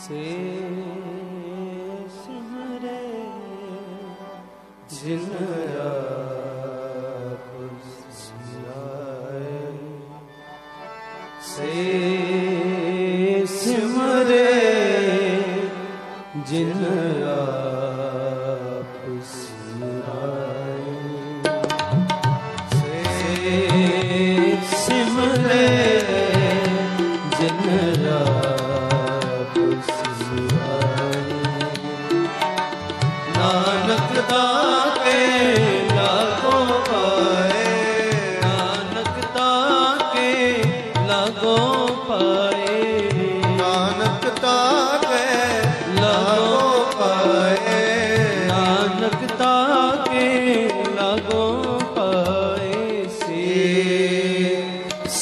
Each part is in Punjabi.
से सिमरे जिन से सिमरे जिन आप सिमरे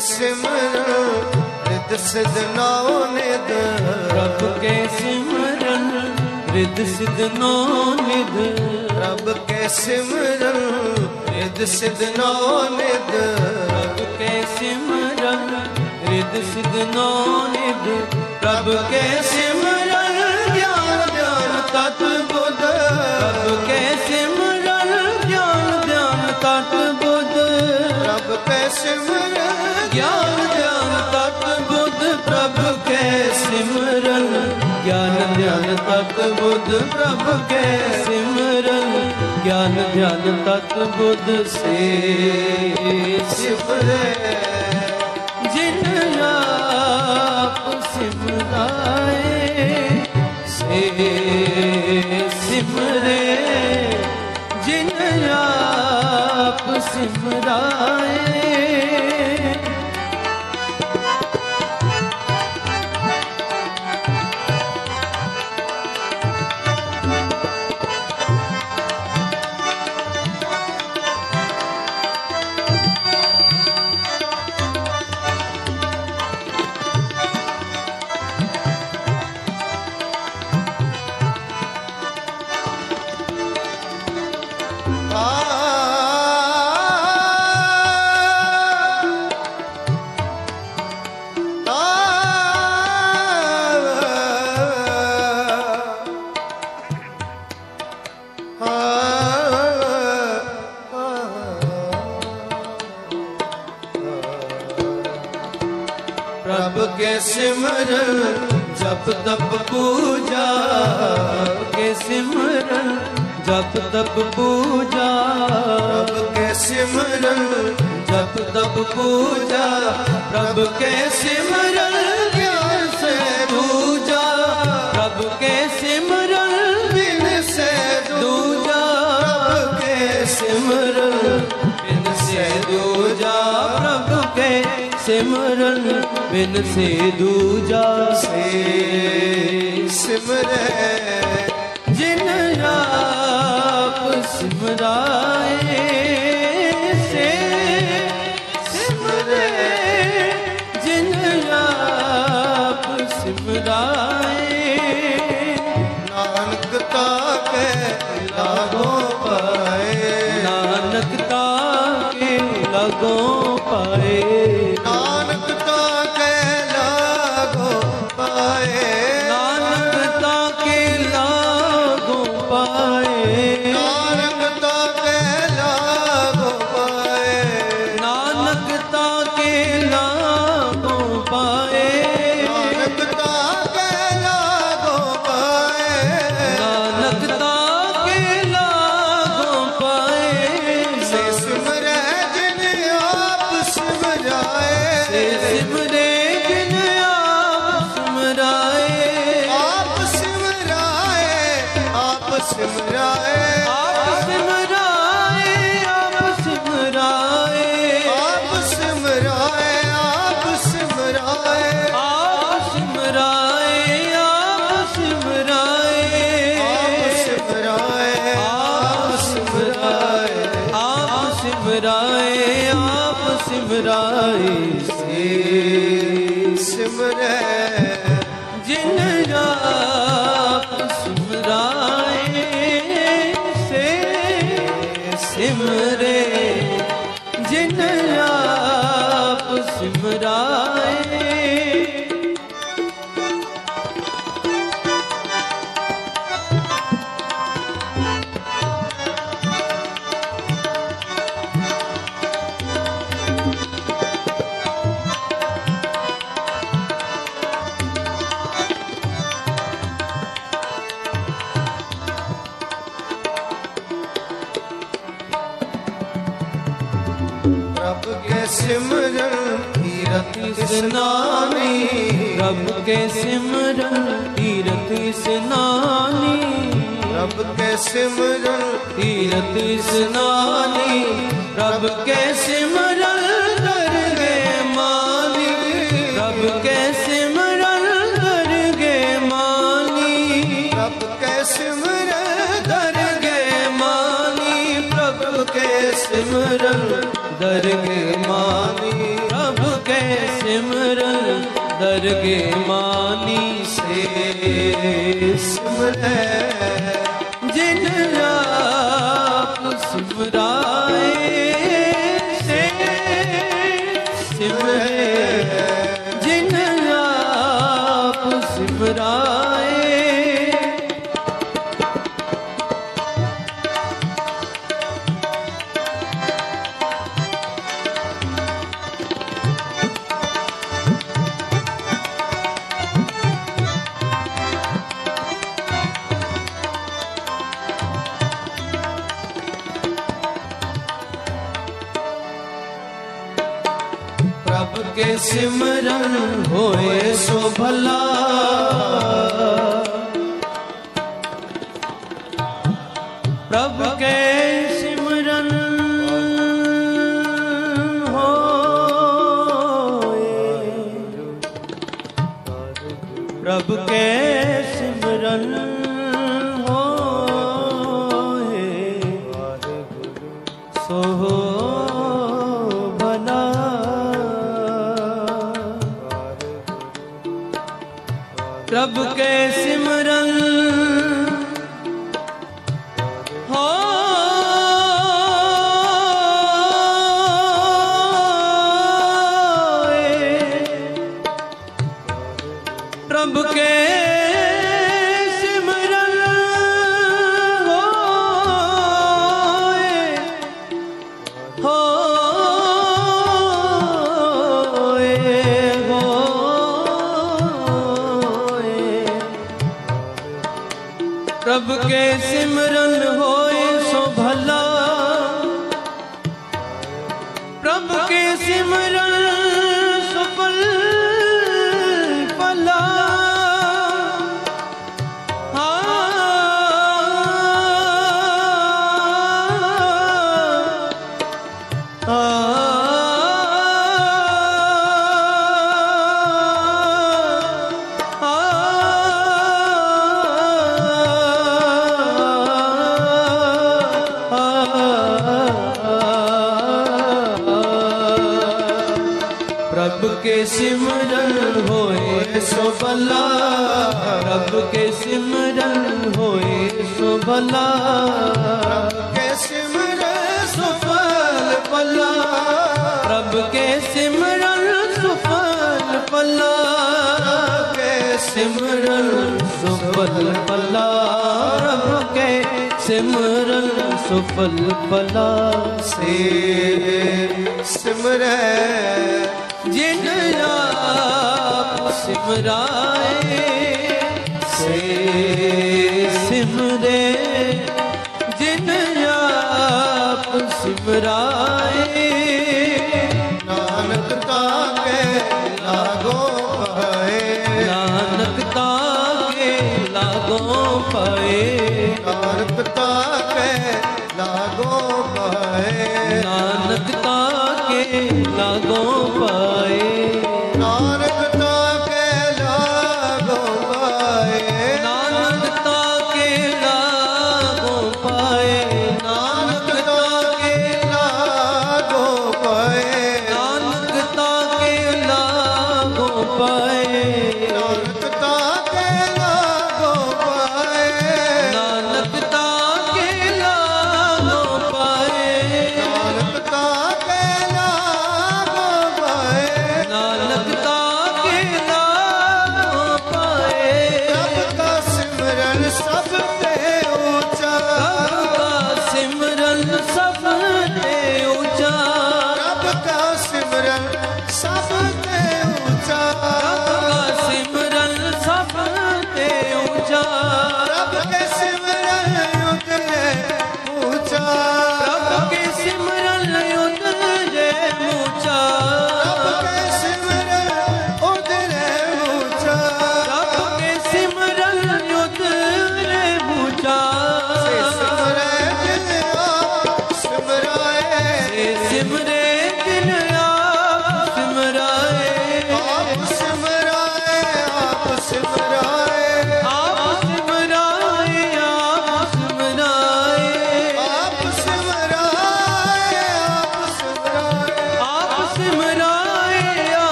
ਸਿਮਰਨ ਰਿਦ ਸਿਦਨੋ ਨਿਦ ਰੱਬ ਕੇ ਸਿਮਰਨ ਰਿਦ ਸਿਦਨੋ ਨਿਦ ਰੱਬ ਕੇ ਸਿਮਰਨ ਰਿਦ ਸਿਦਨੋ ਨਿਦ ਰੱਬ ਕੇ ਸਿਮਰਨ ਰਿਦ ਸਿਦਨੋ ਨਿਦ ਰੱਬ ਕੇ ਸਿਮਰਨ ਗਿਆਨ ਗਿਆਨ ਤਤ ਤਤ ਬੁੱਧ ਪ੍ਰਭ ਕੇ ਸਿਮਰਨ ਗਿਆਨ ਧਿਆਨ ਤਤ ਬੁੱਧ ਸੇ ਸਿਮਰੇ। ਜਿਨ ਆਪ ਸਿਮਰਾਏ ਜਪ ਤਪ ਪੂਜਾ ਕੇ ਸਿਮਰਨ, ਜਪ ਤਪ ਪੂਜਾ ਪ੍ਰਭ ਕੇ ਸਿਮਰਨ, ਜਪ ਤਪ ਪੂਜਾ ਰਬ ਕੇ ਸਿਮਰਨ। ਬਿਨ ਸੇ ਦੂਜਾ ਸੇ। ਸਿਮਰੇ। ਜਿਨ ਆਪ ਸਿਮਰਾਏ Oh. ਸਿਮਰਾਏ ਆਪ ਸਿਮਰਾਏ ਆਪ ਸਿਮਰਾਏ। ਆਪ ਸਿਮਰਾਏ ਆਪ ਸਿਮਰਾਏ। ਆਪ ਸਿਮਰਾਏ ਆਪ ਸਿਮਰਾਏ। ਆਪ ਸਿਮਰਾਏ ਆਪ ਸਿਮਰਾਏ। ਆਪ ਸਿਮਰਾਏ ਆਪ ਸਿਮਰਾਏ। ਏ ਸਿਮਰੈ स्नानी रब के सिमरन तीरथ स्नानी रब के सिमरन तीरथ स्नानी रब के ਸਿਮਰੈ ਜਿਨ ਆਪ ਸਿਮਰਾਏ ਹੋਏ ਸੋ ਭਲਾ। ਪ੍ਰਭ ਕੇ ਸਿਮਰਨ ਹੋਏ। ਪ੍ਰਭ ਕੇ ਪ੍ਰਭ ਕੇ ਸਿਮਰਨ ਹੋਏ ਸੋ ਭਲਾ। ਪ੍ਰਭ ਕੇ ਸਿਮਰਨ सिमरन होए सो भला। रब के सिमरन हो सिमर सुफल के सिमरन सुफल के सिमरन सुफल भला के सिमरन सुफ़ल भला से सिमरन ਜਿਨ ਆਪ ਸਿਮਰਾਏ ਸੇ ਸਿਮਰੇ। ਜਿਨ ਆਪ ਸਿਮਰਾਏ